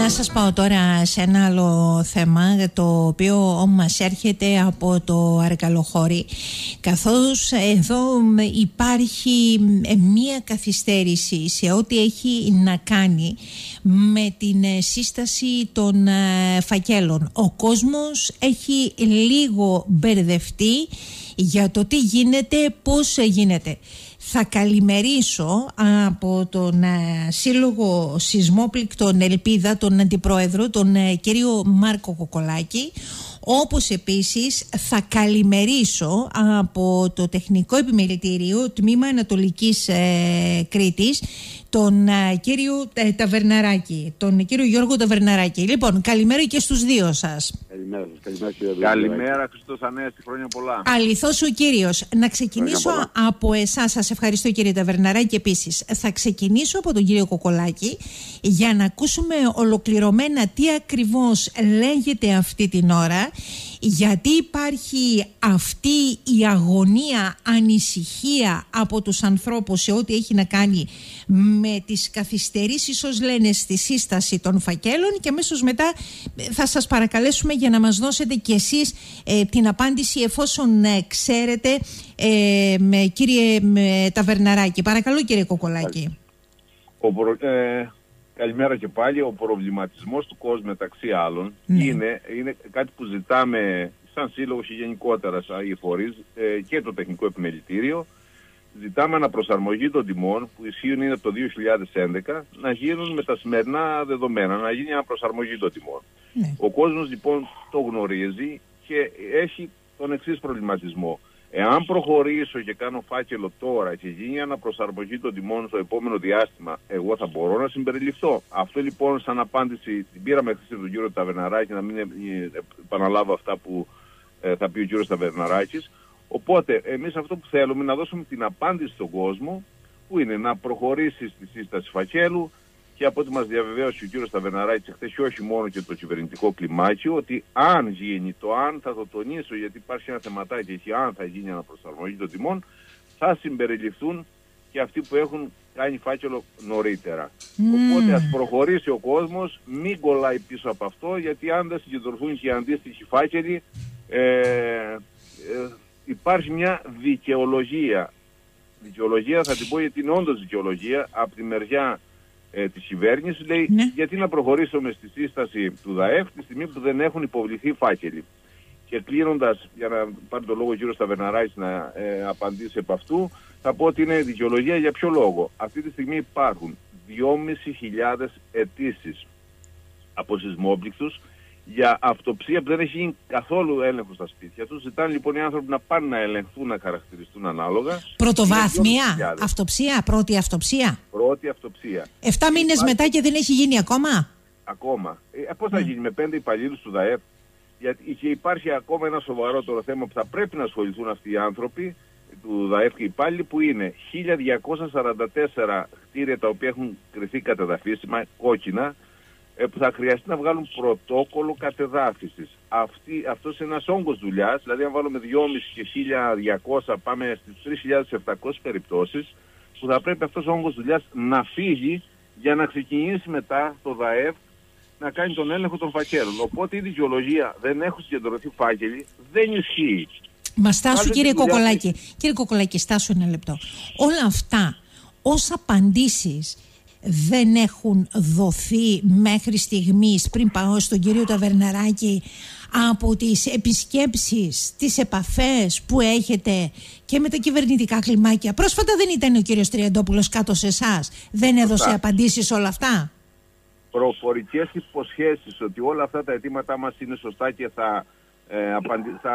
Να σας πάω τώρα σε ένα άλλο θέμα το οποίο μας έρχεται από το Αρκαλοχώρι καθώς εδώ υπάρχει μία καθυστέρηση σε ό,τι έχει να κάνει με την σύσταση των ε, φακέλων. Ο κόσμος έχει λίγο μπερδευτεί για το τι γίνεται, πώς γίνεται. Θα καλημερίσω από τον ε, Σύλλογο Σεισμόπληκτων Ελπίδα, τον Αντιπρόεδρο, τον ε, κύριο Μάρκο Κοκολάκη, όπως επίσης θα καλημερίσω από το Τεχνικό Επιμελητήριο Τμήμα Ανατολικής ε, Κρήτης τον uh, κύριο ε, Ταβερναράκη, τον κύριο Γιώργο Ταβερναράκη. Λοιπόν, καλημέρα και στους δύο σας. Καλημέρα σας, καλημέρα κύριε Καλημέρα, Χριστός Ανέστη, χρόνια πολλά. Αληθώς ο κύριος. Να ξεκινήσω από εσάς, σας ευχαριστώ κύριε Ταβερναράκη επίσης. Θα ξεκινήσω από τον κύριο Κοκολάκη για να ακούσουμε ολοκληρωμένα τι ακριβώς λέγεται αυτή την ώρα γιατί υπάρχει αυτή η αγωνία, ανησυχία από τους ανθρώπους σε ό,τι έχει να κάνει με τις καθυστερήσεις ως λένε στη σύσταση των φακέλων και αμέσως μετά θα σας παρακαλέσουμε για να μας δώσετε κι εσείς ε, την απάντηση εφόσον ε, ξέρετε ε, με, κύριε με, Ταβερναράκη. Παρακαλώ κύριε Κοκολάκη. Ο, ε, καλημέρα και πάλι. Ο προβληματισμός του κόσμου μεταξύ άλλων ναι. είναι, είναι κάτι που ζητάμε σαν σύλλογος και γενικότερα σαν οι φορείς και το τεχνικό επιμελητήριο ζητάμε αναπροσαρμογή των τιμών που ισχύουν είναι το 2011 να γίνουν με τα σημερινά δεδομένα, να γίνει αναπροσαρμογή των τιμών. Ναι. Ο κόσμος λοιπόν το γνωρίζει και έχει τον εξής προβληματισμό. Εάν προχωρήσω και κάνω φάκελο τώρα και γίνει αναπροσαρμογή των τιμών στο επόμενο διάστημα, εγώ θα μπορώ να συμπεριληφθώ. Αυτό λοιπόν σαν απάντηση την πήραμε χθε τον κύριο Ταβερναράκη, να μην επαναλάβω αυτά που ε, θα πει ο κύριος Ταβερναράκης. Οπότε εμείς αυτό που θέλουμε να δώσουμε την απάντηση στον κόσμο που είναι να προχωρήσει στη σύσταση φακέλου και από ό,τι μας διαβεβαίωσε ο κύριος Σταβερναράκης χθες και όχι μόνο και το κυβερνητικό κλιμάκιο ότι αν γίνει το αν θα το τονίσω γιατί υπάρχει ένα θεματάκι εκεί αν θα γίνει αναπροσαρμογή των τιμών θα συμπεριληφθούν και αυτοί που έχουν κάνει φάκελο νωρίτερα. Οπότε ας προχωρήσει ο κόσμος, μην κολλάει πίσω από αυτό γιατί αν δεν συγκεντρωθούν και οι αντίστοιχοι φάκελοι ε, ε, υπάρχει μια δικαιολογία. Δικαιολογία θα την πω γιατί είναι όντως δικαιολογία από τη μεριά ε, της κυβέρνησης λέει ναι. γιατί να προχωρήσουμε στη σύσταση του ΔΑΕΦ τη στιγμή που δεν έχουν υποβληθεί φάκελοι. Και κλείνοντας, για να πάρει το λόγο ο κύριος Σταβερναράης να ε, απαντήσει από αυτού, θα πω ότι είναι δικαιολογία για ποιο λόγο. Αυτή τη στιγμή υπάρχουν 2.500 αιτήσεις από σεισμόπληκτους για αυτοψία που δεν έχει γίνει καθόλου έλεγχος στα σπίτια τους. Ζητάνε λοιπόν οι άνθρωποι να πάνε να ελεγχθούν, να χαρακτηριστούν ανάλογα. Πρωτοβάθμια αυτοψία, πρώτη αυτοψία. Πρώτη αυτοψία. Εφτά μήνες μετά και δεν έχει γίνει ακόμα; Ακόμα. Ε, Πώς θα ναι. γίνει με πέντε υπαλλήλους του ΔΑΕΠ; Γιατί και υπάρχει ακόμα ένα σοβαρότερο θέμα που θα πρέπει να ασχοληθούν αυτοί οι άνθρωποι του ΔΑΕΦ και υπάλληλοι που είναι 1244 κτίρια τα οποία έχουν κρυθεί κατεδαφίσιμα, κόκκινα, ε, που θα χρειαστεί να βγάλουν πρωτόκολλο κατεδάφισης. Αυτή, αυτός είναι ένας όγκος δουλειάς, δηλαδή αν βάλουμε 2.500 και 1.200 πάμε στις 3.700 περιπτώσεις, που θα πρέπει αυτός ο όγκος δουλειάς να φύγει για να ξεκινήσει μετά το ΔΑΕΒ να κάνει τον έλεγχο των φακέλων. Οπότε η δικαιολογία δεν έχουν συγκεντρωθεί φάκελοι, δεν ισχύει. Μα στάσου κύριε Κοκολάκη, κύριε Κοκολάκη, στάσου ένα λεπτό. Όλα αυτά ως απαντήσεις δεν έχουν δοθεί μέχρι στιγμής πριν πάω στον κύριο Ταβερναράκη από τις επισκέψεις, τις επαφές που έχετε και με τα κυβερνητικά κλιμάκια. Πρόσφατα δεν ήταν ο κύριος Τριαντόπουλος κάτω σε εσάς. Δεν έδωσε απαντήσεις όλα αυτά; Προφορικές υποσχέσεις ότι όλα αυτά τα αιτήματά μας είναι σωστά και θα, ε, θα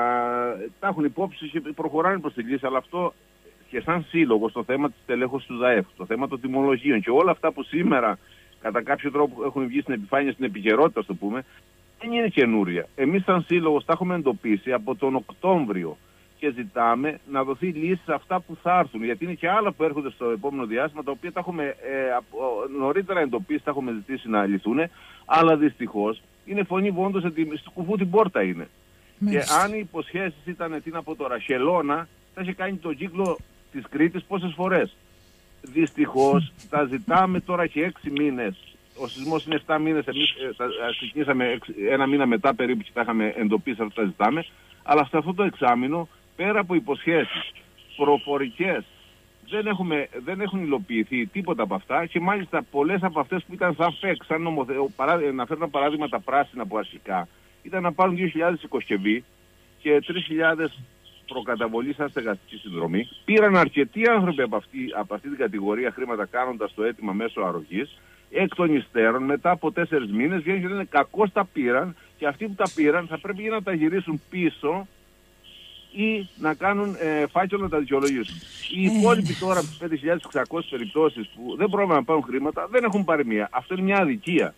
τα έχουν υπόψη και προχωράνε προς τη λύση. Αλλά αυτό και σαν σύλλογος στο θέμα της τελέχωσης του ΔΑΕΦ, το θέμα των τιμολογίων και όλα αυτά που σήμερα κατά κάποιο τρόπο έχουν βγει στην επιφάνεια, στην επικαιρότητα, το πούμε, δεν είναι καινούρια. Εμείς σαν σύλλογος τα έχουμε εντοπίσει από τον Οκτώβριο και ζητάμε να δοθεί λύση σε αυτά που θα έρθουν. Γιατί είναι και άλλα που έρχονται στο επόμενο διάστημα, τα οποία τα έχουμε ε, νωρίτερα εντοπίσει, τα έχουμε ζητήσει να λυθούν, αλλά δυστυχώς είναι φωνή βόντος ότι στη κουφού την πόρτα είναι. Και αν οι υποσχέσεις ήταν τι από τώρα, χελώνα, θα είχε κάνει τον κύκλο της Κρήτης πόσες φορές. Δυστυχώς τα ζητάμε τώρα και έξι μήνες ο σεισμός είναι 7 μήνες, εμείς ε, ξεκινήσαμε ένα μήνα μετά περίπου και τα είχαμε εντοπίσει αυτά τα ζητάμε, αλλά σε αυτό το εξάμεινο, πέρα από υποσχέσεις προφορικές, δεν, έχουμε, δεν έχουν υλοποιηθεί τίποτα από αυτά και μάλιστα πολλές από αυτές που ήταν σαν φεκ, σαν νομοθε... να φέρνω παράδειγμα τα πράσινα που αρχικά, ήταν να πάρουν 2.000 οικοσκευή και 3.000 προκαταβολή σαν στεγαστική συνδρομή. Πήραν αρκετοί άνθρωποι από αυτή, από αυτή την κατηγορία χρήματα κάνοντας το αίτημα μέσω αρρωγής. Εκ των υστέρων, μετά από τέσσερις μήνες, βγαίνει και λένε κακώς τα πήραν και αυτοί που τα πήραν θα πρέπει ή να τα γυρίσουν πίσω ή να κάνουν ε, φάκελο να τα δικαιολογήσουν. Οι ε. υπόλοιποι τώρα από τι 5.600 περιπτώσεις που δεν πρόβλημα να πάρουν χρήματα δεν έχουν πάρει μία. Αυτό είναι μια αδικία.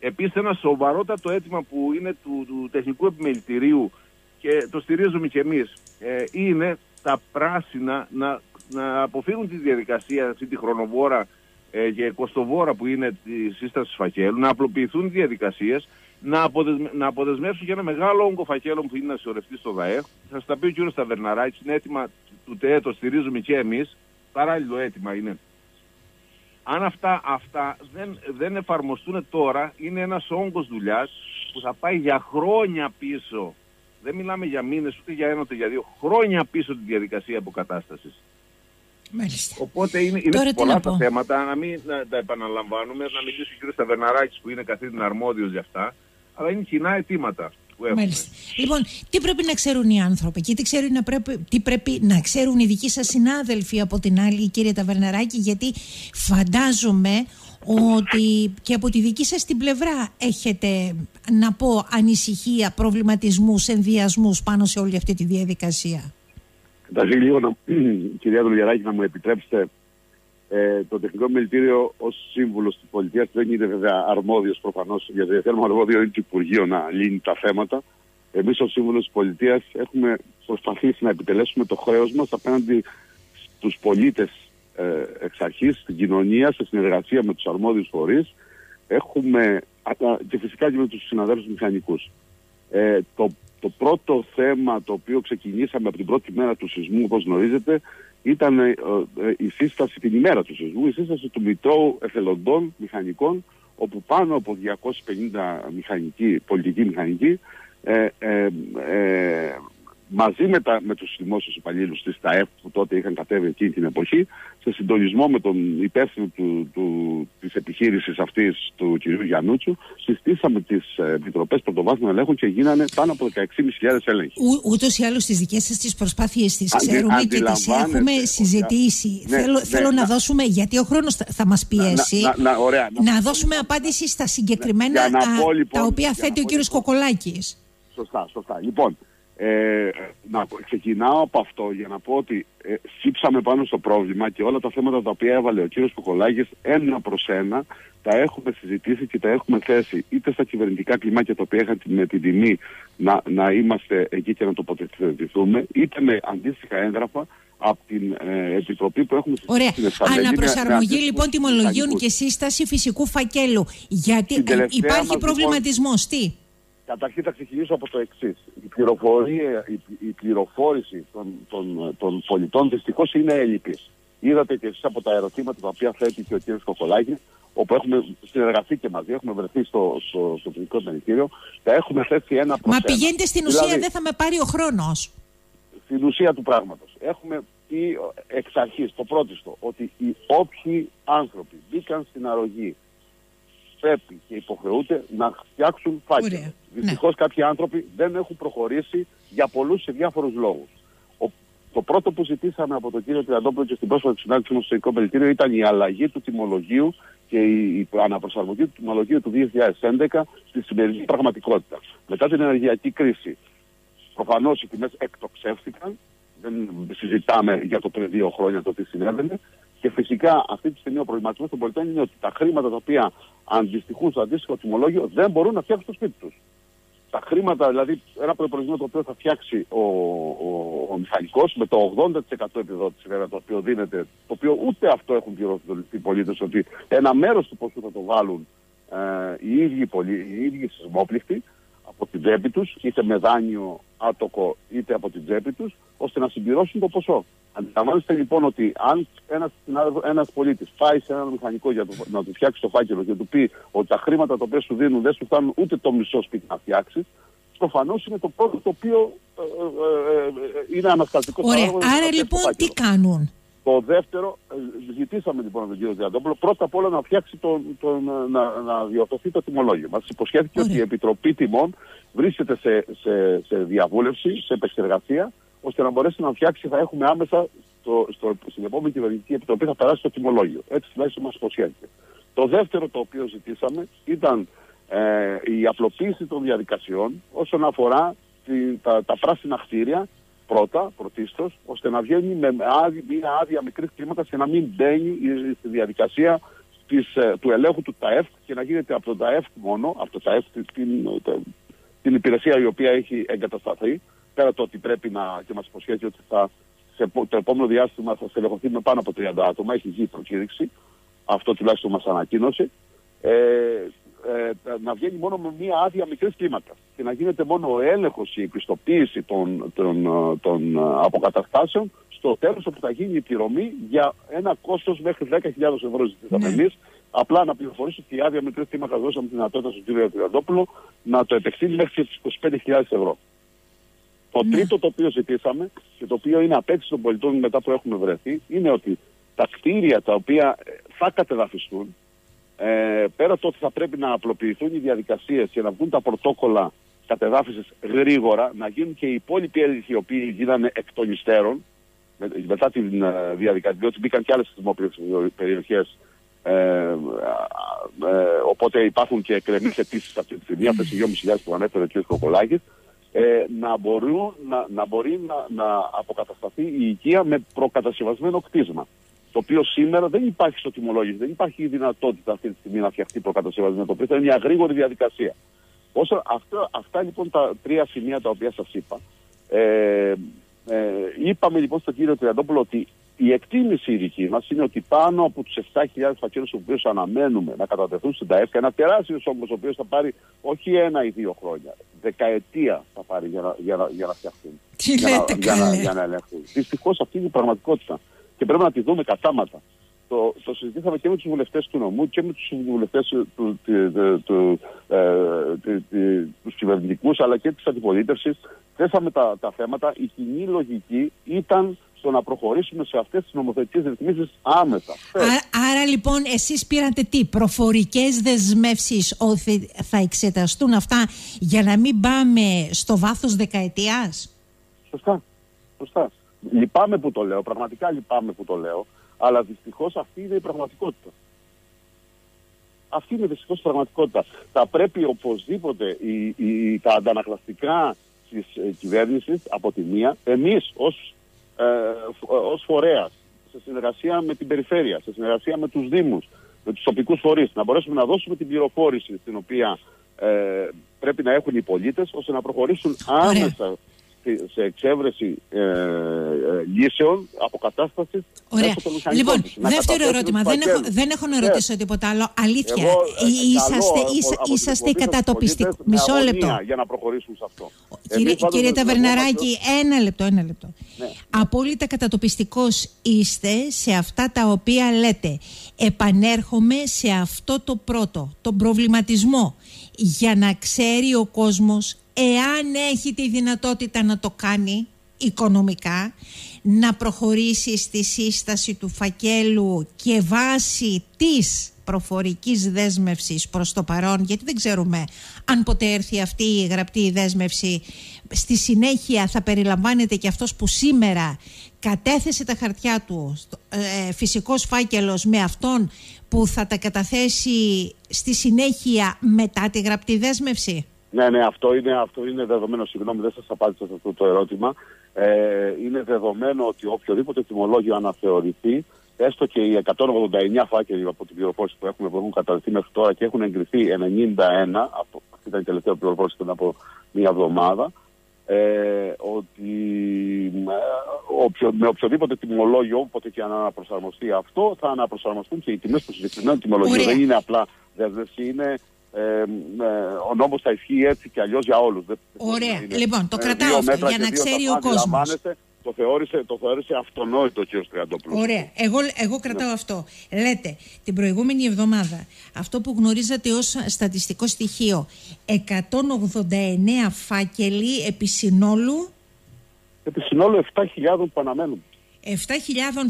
Επίσης, ένα σοβαρότατο αίτημα που είναι του, του τεχνικού επιμελητηρίου και το στηρίζουμε κι εμείς, ε, είναι τα πράσινα να, να αποφύγουν τη διαδικασία, αυτή τη χρονοβόρα ε, και κοστοβόρα που είναι τη σύσταση φακέλου, να απλοποιηθούν οι διαδικασίες, να, αποδεσμε, να αποδεσμεύσουν και ένα μεγάλο όγκο φακέλων που είναι να σωρευτεί στο ΔΑΕ. Θα σας τα πει ο κύριος Σταβερναράκης, είναι έτοιμα του ΤΕΕ, το στηρίζουμε και εμείς. Παράλληλο έτοιμα είναι. Αν αυτά, αυτά δεν, δεν εφαρμοστούν τώρα, είναι ένας όγκος δουλειάς που θα πάει για χρόνια πίσω δεν μιλάμε για μήνες, ούτε για ένα, ούτε για δύο χρόνια πίσω τη διαδικασία αποκατάστασης. Μάλιστα. Οπότε είναι, είναι πολλά τα θέματα, να μην να, τα επαναλαμβάνουμε, να μιλήσει ο κ. Σταβερναράκη που είναι καθήλυνα αρμόδιος για αυτά, αλλά είναι κοινά αιτήματα. Μάλιστα. Λοιπόν, τι πρέπει να ξέρουν οι άνθρωποι και τι, ξέρουν να πρέπει, τι πρέπει να ξέρουν οι δικοί σας συνάδελφοι από την άλλη, κύριε Ταβερναράκη, γιατί φαντάζομαι ότι και από τη δική σας την πλευρά έχετε, να πω, ανησυχία, προβληματισμούς, ενδιασμούς πάνω σε όλη αυτή τη διαδικασία; Καταρχήν λίγο, να, κυρία Δουλειαράκη, να μου επιτρέψετε ε, το τεχνικό μελητήριο ως σύμβουλος της πολιτείας δεν είναι βέβαια αρμόδιος προφανώς, γιατί θέλουμε αρμόδιο είναι το Υπουργείο να λύνει τα θέματα. Εμείς, ως σύμβουλος της πολιτείας, έχουμε προσπαθήσει να επιτελέσουμε το χρέος μας απέναντι στους πολίτες ε, εξ αρχής στην κοινωνία, σε συνεργασία με τους αρμόδιους φορείς, έχουμε και φυσικά και με τους συναδέλφους μηχανικούς. Ε, το, το πρώτο θέμα το οποίο ξεκινήσαμε από την πρώτη μέρα του σεισμού, όπως γνωρίζετε, ήταν ε, ε, η σύσταση την ημέρα του σεισμού, η σύσταση του Μητρώου Εθελοντών Μηχανικών, όπου πάνω από 250 μηχανικοί, πολιτικοί μηχανικοί, ε, ε, μαζί με, τα, με τους δημόσιους υπαλλήλους της ΤΑΕΦ που τότε είχαν κατέβει εκείνη την εποχή σε συντονισμό με τον υπεύθυνο του, του, της επιχείρησης αυτής του κ. Γιαννούτσου συστήσαμε τις ε, επιτροπές πρωτοβάθμιων ελέγχων και γίνανε πάνω από 16.500 έλεγχοι. Ού, ούτως ή άλλως στις δικές σας τις προσπάθειες τις ξέρουμε και τις έχουμε συζητήσει. Ναι, θέλω, ναι, θέλω να, να, δώσουμε, γιατί ο χρόνος θα, θα μας πιέσει, να, να, ωραία, να, δώσουμε απάντηση στα συγκεκριμένα α, λοιπόν, τα οποία θέτει ο κ. Λοιπόν. Κοκολάκης. Σωστά, σωστά. Λοιπόν, ε, να ξεκινάω από αυτό για να πω ότι ε, σύψαμε πάνω στο πρόβλημα και όλα τα θέματα τα οποία έβαλε ο κύριος Κουκολάκης ένα προς ένα τα έχουμε συζητήσει και τα έχουμε θέσει είτε στα κυβερνητικά κλιμάκια τα οποία είχαν με την τιμή να, να είμαστε εκεί και να τοποθετηθούμε είτε με αντίστοιχα έγγραφα από την ε, Επιτροπή που έχουμε Ωραία. Αναπροσαρμογή λοιπόν τιμολογίων και σύσταση φυσικού φακέλου. Γιατί υπάρχει λοιπόν, προβληματισμός. Τι; Καταρχήν θα ξεκινήσω από το εξής. Η, πληροφορία, η, η πληροφόρηση των, των, των πολιτών δυστυχώς είναι έλλειπης. Είδατε και εσείς από τα ερωτήματα τα οποία θέτει και ο κ. Κοκολάκης, όπου έχουμε συνεργαστεί και μαζί, έχουμε βρεθεί στο, στο, στο Εθνικό Μενικήριο, τα έχουμε θέσει ένα προς Μα πηγαίνετε στην ουσία, δηλαδή, δεν θα με πάρει ο χρόνος. Στην ουσία του πράγματος. Έχουμε πει εξ αρχής, το πρώτο, ότι οι όποιοι άνθρωποι μπήκαν στην αρρωγή πρέπει και υποχρεούνται να φτιάξουν φάκελο. Δυστυχώς ναι. κάποιοι άνθρωποι δεν έχουν προχωρήσει για πολλούς σε διάφορους λόγους. Το πρώτο που ζητήσαμε από τον κύριο Τριαντόπουλο και στην πρόσφατη συνάντηση στο Ιστορικό Πελτήριο ήταν η αλλαγή του τιμολογίου και η αναπροσαρμογή του τιμολογίου του 2011 στη σημερινή πραγματικότητα. Μετά την ενεργειακή κρίση, προφανώς οι τιμές εκτοξεύτηκαν. Δεν συζητάμε για το πριν δύο χρόνια το τι συνέβαινε. Και φυσικά αυτή τη στιγμή ο προβληματισμός των πολιτών είναι ότι τα χρήματα τα οποία αντιστοιχούν στο αντίστοιχο τιμολόγιο δεν μπορούν να φτιάξουν το σπίτι τους. Τα χρήματα, δηλαδή ένα προπολογισμό το οποίο θα φτιάξει ο, ο, ο μηχανικός με το 80% επιδότηση βέβαια το οποίο δίνεται, το οποίο ούτε αυτό έχουν πληρώσει οι πολίτες, ότι ένα μέρος του ποσού θα το βάλουν ε, οι ίδιοι, οι ίδιοι σεισμόπληκτοι από την τσέπη τους, είτε με δάνειο άτοκο είτε από την τσέπη τους, ώστε να συμπληρώσουν το ποσό. Αντιλαμβάνεστε λοιπόν ότι αν ένας, ένας πολίτης πάει σε έναν μηχανικό για το, να του φτιάξει το φάκελο και του πει ότι τα χρήματα τα οποία σου δίνουν δεν σου φτάνουν ούτε το μισό σπίτι να φτιάξεις, προφανώς είναι το πρώτο το οποίο ε, ε, ε, είναι ανασταλτικό. Ωραία. Άρα λοιπόν τι κάνουν; Το δεύτερο, ε, ζητήσαμε λοιπόν από τον κύριο Διαντόπουλο πρώτα απ' όλα να φτιάξει τον, τον, να, να διορθωθεί το τιμολόγιο. Μας υποσχέθηκε ότι η Επιτροπή Τιμών βρίσκεται σε, σε, σε διαβούλευση, σε επεξεργασία, ώστε να μπορέσει να φτιάξει, θα έχουμε άμεσα στο, στο, στην επόμενη κυβερνητική επιτροπή θα περάσει το τιμολόγιο. Έτσι τουλάχιστον μας υποσχέθηκε. Το δεύτερο το οποίο ζητήσαμε ήταν ε, η απλοποίηση των διαδικασιών όσον αφορά τη, τα, τα πράσινα κτίρια πρώτα, πρωτίστως, ώστε να βγαίνει με μια άδεια μικρή κλίμακα και να μην μπαίνει στη διαδικασία της, ε, του ελέγχου του ΤΑΕΦ και να γίνεται από το ΤΑΕΦ μόνο, από το ΤΑΕΦ την, την υπηρεσία η οποία έχει εγκατασταθεί, πέρα το ότι πρέπει να και μας υποσχέθεί ότι θα, σε, το επόμενο διάστημα θα στελεχωθεί με πάνω από 30 άτομα, έχει γίνει προκήρυξη, αυτό τουλάχιστον μας ανακοίνωσε. Ε, ε, να βγαίνει μόνο με μία άδεια μικρής κλίμακας και να γίνεται μόνο ο έλεγχος, η επιστοποίηση των, των, ε, των ε, αποκαταστάσεων στο τέλος όπου θα γίνει η πληρωμή για ένα κόστος μέχρι 10.000 ευρώ ζητήσαμε ναι. εμείς. Απλά να πληροφορήσω ότι η άδεια μικρής κλίμακας δώσαμε τη δυνατότητα στον κύριο Τριαντόπουλο να το επεκτείνει μέχρι τις 25.000 ευρώ. Το ναι. τρίτο το οποίο ζητήσαμε και το οποίο είναι απέτηση των πολιτών μετά που έχουμε βρεθεί είναι ότι τα κτίρια τα οποία θα κατεδαφιστούν ε, πέρα το ότι θα πρέπει να απλοποιηθούν οι διαδικασίες και να βγουν τα πρωτόκολλα κατεδάφισης γρήγορα, να γίνουν και οι υπόλοιποι έλεγχοι οι οποίοι γίνανε εκ των υστέρων, με, μετά τη ε, διαδικασία, διότι μπήκαν και άλλες θεσμόπλες περιοχές ε, ε, οπότε υπάρχουν και εκκρεμείς αιτήσεις αυτή τη στιγμή, αυτές οι 2.500 που ανέφερε ο κ. Κοκολάκης, ε, να, μπορούν, να, να μπορεί να, να αποκατασταθεί η οικία με προκατασκευασμένο κτίσμα το οποίο σήμερα δεν υπάρχει στο τιμολόγιο, δεν υπάρχει η δυνατότητα αυτή τη στιγμή να φτιαχτεί προκατασκευασμένο, το οποίο θα είναι μια γρήγορη διαδικασία. Όσο αυτά, αυτά λοιπόν τα τρία σημεία τα οποία σας είπα, ε, ε, είπαμε λοιπόν στον κύριο Τριαντόπουλο ότι η εκτίμηση η δική μας είναι ότι πάνω από τους 7.000 φακέλους του οποίους αναμένουμε να κατατεθούν στην ΤΑΕΦ, ένα τεράστιος όγκο ο οποίος θα πάρει όχι ένα ή δύο χρόνια, δεκαετία θα πάρει για να, για να, για να φτιαχτούν. Τι για, λέτε, να, για, να, για να ελέγχουν. Δυστυχώς αυτή είναι η διαφορετικα και πρέπει να τη δούμε κατάματα. Το, το συζητήσαμε και με τους βουλευτές του νομού και με τους βουλευτές του, του, του, ε, κυβερνητικούς αλλά και της αντιπολίτευσης. Θέσαμε τα, τα θέματα. Η κοινή λογική ήταν στο να προχωρήσουμε σε αυτές τις νομοθετικές ρυθμίσεις άμεσα. άρα λοιπόν εσείς πήρατε τι, προφορικές δεσμεύσεις ότι θα εξεταστούν αυτά για να μην πάμε στο βάθος δεκαετίας; Σωστά. Σωστά. Λυπάμαι που το λέω, πραγματικά λυπάμαι που το λέω, αλλά δυστυχώς αυτή είναι η πραγματικότητα. Αυτή είναι δυστυχώς η πραγματικότητα. Θα πρέπει οπωσδήποτε η, η, τα αντανακλαστικά της ε, κυβέρνησης από τη μία, εμείς ως ε, ως φορέας, σε συνεργασία με την περιφέρεια, σε συνεργασία με τους Δήμους, με τους τοπικούς φορείς, να μπορέσουμε να δώσουμε την πληροφόρηση την οποία ε, πρέπει να έχουν οι πολίτες, ώστε να προχωρήσουν άμεσα σε εξέβρεση ε, ε, λύσεων αποκατάστασης. Ωραία. Λοιπόν, δεύτερο ερώτημα. Δεν έχω, δεν έχω να ρωτήσω yeah. τίποτα άλλο. Αλήθεια. Εγώ, ε, είσαστε, είσαστε, είσαστε κατατοπιστικοί. Μισό λεπτό. Για να προχωρήσουμε σε αυτό. Κύριε, κύριε Ταβερναράκη, ένα λεπτό, ένα λεπτό. Ναι. Απόλυτα κατατοπιστικός είστε σε αυτά τα οποία λέτε. Επανέρχομαι σε αυτό το πρώτο, τον προβληματισμό. Για να ξέρει ο κόσμος εάν έχει τη δυνατότητα να το κάνει οικονομικά, να προχωρήσει στη σύσταση του φακέλου και βάσει της προφορικής δέσμευσης προς το παρόν, γιατί δεν ξέρουμε αν ποτέ έρθει αυτή η γραπτή δέσμευση, στη συνέχεια θα περιλαμβάνεται και αυτός που σήμερα κατέθεσε τα χαρτιά του, ε, φυσικός φάκελος με αυτόν που θα τα καταθέσει στη συνέχεια μετά τη γραπτή δέσμευση. Ναι, ναι, αυτό είναι, αυτό είναι δεδομένο. Συγγνώμη, δεν σας απάντησα σε αυτό το ερώτημα. Ε, είναι δεδομένο ότι οποιοδήποτε τιμολόγιο αναθεωρηθεί, έστω και οι 189 φάκελοι από την πληροφόρηση που έχουμε που έχουν καταρριφθεί μέχρι τώρα και έχουν εγκριθεί 91, από, αυτή ήταν η τελευταία πληροφόρηση πριν από μία εβδομάδα, ε, ότι ε, με οποιοδήποτε τιμολόγιο, όποτε και αν αναπροσαρμοστεί αυτό, θα αναπροσαρμοστούν και οι τιμές του συγκεκριμένου τιμολογίου. Δεν είναι απλά δέσμευση, είναι ε, ε, ο νόμος θα ισχύει έτσι και αλλιώς για όλους. Ωραία. Λοιπόν, το ε, κρατάω αυτό για να ξέρει ο κόσμος. Το θεώρησε, το θεώρησε αυτονόητο ο κ. Τριαντόπουλος. Ωραία. Εγώ, εγώ κρατάω αυτό. Λέτε, την προηγούμενη εβδομάδα, αυτό που γνωρίζατε ως στατιστικό στοιχείο, 189 φάκελοι επί συνόλου; Επί συνόλου 7.000 που αναμένουν. 7.000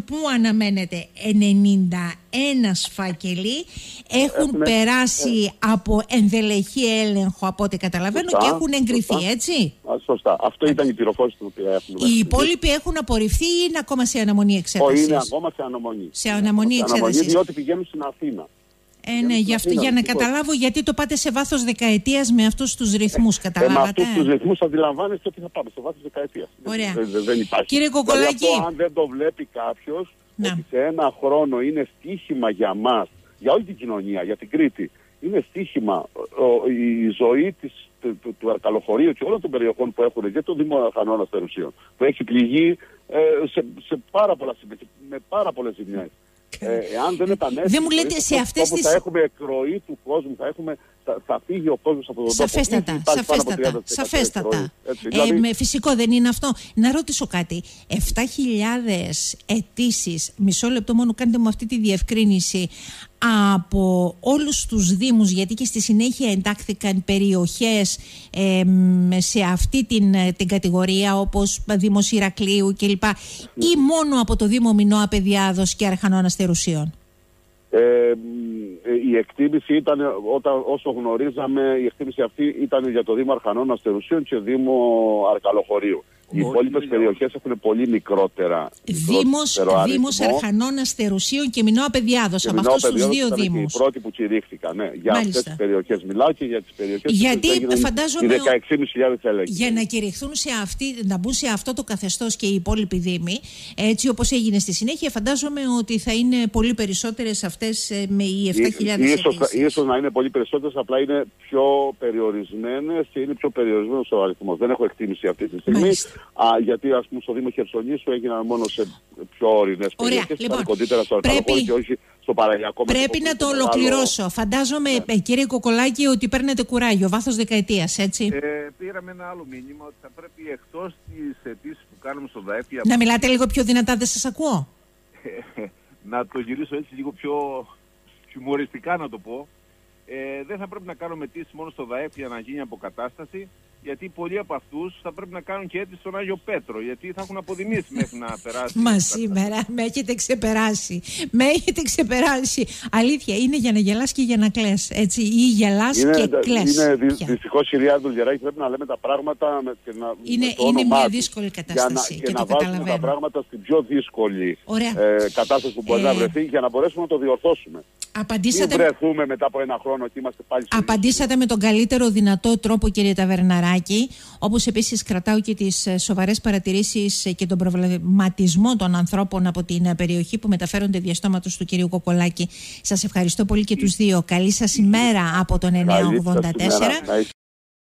που αναμένεται 91 φάκελοι έχουν Έχουμε- περάσει από ενδελεχή έλεγχο από ό,τι καταλαβαίνω Σωστά, και έχουν εγκριθεί σωστά. έτσι; Α, σωστά. Αυτό ήταν η πληροφόρηση την οποία έχουμε. Οι υπόλοιποι έχουν απορριφθεί ή είναι ακόμα σε αναμονή Όχι, εξέτασης; είναι ακόμα σε αναμονή. Σε αναμονή Σε εξέτασης. διότι πηγαίνουν στην Αθήνα. Ε, ναι, Για για, αυτό, να για να δυστυχώς. καταλάβω γιατί το πάτε σε βάθος δεκαετίας με αυτούς τους ρυθμούς, Ε, με καταλάβατε; αυτούς τους ρυθμούς αντιλαμβάνεστε ότι θα πάμε στο βάθος δεκαετίας. Ωραία. Δεν, δεν- δεν υπάρχει. Κύριε Δηλαδή Κοκολάκη. αυτό, αν δεν το βλέπει κάποιος, Να. ότι σε ένα χρόνο είναι στοίχημα για μας, για όλη την κοινωνία, για την Κρήτη, είναι στοίχημα ο- η ζωή της, του, του, του Αρκαλοχωρίου και όλων των περιοχών που έχουν και το Δήμο Χανών Αστερουσίων, που έχει πληγεί ε, σε, σε πάρα πολλά σημεία, και με πάρα πολλές ζημιές. Ε, εάν δεν επανέλθει. Δεν μου η λέτε ζωή σε στον αυτές τόπο, τις- Θα έχουμε εκροή του κόσμου, θα, έχουμε, θα, θα φύγει ο κόσμος από τον τόπο. Σαφέστατα, Ήδη υπάρχει πάνω από σαφέστατα, 30% σαφέστατα. εκροή, έτσι. Ε, Δηλαδή, με φυσικό δεν είναι αυτό. Να ρωτήσω κάτι. 7.000 αιτήσεις, μισό λεπτό μόνο κάντε μου αυτή τη διευκρίνηση, από όλους τους Δήμους, γιατί και στη συνέχεια εντάχθηκαν περιοχές ε, μ, σε αυτή την, ε, την κατηγορία όπως Δήμος Ηρακλείου κλπ. Ή μόνο από το Δήμο Μινώα Παιδιάδος και Αρχανών Αστερουσίων. Ε, μ, ε, η εκτίμηση ήταν, όταν, όσο γνωρίζαμε, η εκτίμηση αυτή ήταν για το Δήμο Αρχανών Αστερουσίων και Δήμο Αρκαλοχωρίου. Οι Όχι, υπόλοιπες για- περιοχές έχουν πολύ μικρότερα. Δήμος, μικρότερο Δήμος αριθμό. Αρχανών Αστερουσίων και Μινώα Παιδιάδος. Και Από Μινώα αυτούς τους Παιδιάδος δύο ήταν και Δήμους. Οι πρώτοι που κηρύχθηκαν. Ναι. Για Μάλιστα. αυτέ τις περιοχές μιλάω και για τις περιοχές Γιατί που έγιναν φαντάζομαι Οι 16.500 έλεγχοι. Για να κηρυχθούν σε αυτή, να μπουν σε αυτό το καθεστώς και οι υπόλοιποι Δήμοι, έτσι όπως έγινε στη συνέχεια, φαντάζομαι ότι θα είναι πολύ περισσότερες αυτές με οι 7.000 ίσως, αιτήσεις. ίσως να είναι πολύ περισσότερες, απλά είναι πιο περιορισμένες και είναι πιο περιορισμένος ο αριθμός. Δεν έχω εκτίμηση αυτή τη στιγμή. Μάλιστα. Α, γιατί ας πούμε στο Δήμο Χερσονήσου έγιναν μόνο σε πιο ορεινές Ωραία, περιοχές. λοιπόν, ήταν κοντύτερα στο πρέπει- Αρκαλοχώρι και όχι στο παραλιακό Πρέπει μέτωπο να που το είναι μεγάλο. ολοκληρώσω. Φαντάζομαι, ε, κύριε Κοκολάκη, ότι παίρνετε κουράγιο, βάθος δεκαετίας, έτσι. Ε, πήραμε ένα άλλο μήνυμα ότι θα πρέπει εκτός τις αιτήσει που κάνουμε στο ΔΑΕΠ για- Να μιλάτε λίγο πιο δυνατά, δεν σας ακούω. να το γυρίσω έτσι λίγο πιο χιουμοριστικά να το πω. Ε, δεν θα πρέπει να κάνουμε αιτήσεις μόνο στο ΔΑΕΠ για να γίνει αποκατάσταση, γιατί πολλοί από αυτούς θα πρέπει να κάνουν και αίτηση στον Άγιο Πέτρο, γιατί θα έχουν αποδημήσει μέχρι να περάσει. η Μα αποκατάσταση. σήμερα με έχετε ξεπεράσει. Με έχετε ξεπεράσει. Αλήθεια, είναι για να γελάς και για να κλαις, έτσι. Ή γελάς Είναι, και κλαις. είναι δυ, πια. δυστυχώς κυρία Δουλγεράκη πρέπει να λέμε τα πράγματα με, και να, Είναι- με το είναι όνομά μια τους. δύσκολη για κατάσταση να, και να το βάζουμε καταλαβαίνω. τα πράγματα στην πιο δύσκολη Ωραία. ε, κατάσταση που μπορεί Ε, να βρεθεί για να μπορέσουμε να το διορθώσουμε. Μην Απαντήσατε, βρεθούμε μετά από ένα χρόνο και είμαστε πάλι στο ίδιο απαντήσατε με τον καλύτερο δυνατό τρόπο, κύριε Ταβερναράκη. Όπως επίσης κρατάω και τις σοβαρές παρατηρήσεις και τον προβληματισμό των ανθρώπων από την ε, περιοχή που μεταφέρονται διαστόματο του κυρίου Κοκολάκη. Σας ευχαριστώ πολύ και τους δύο. Καλή σας ημέρα από τον Καλή σας 984. ημέρα. Να είστε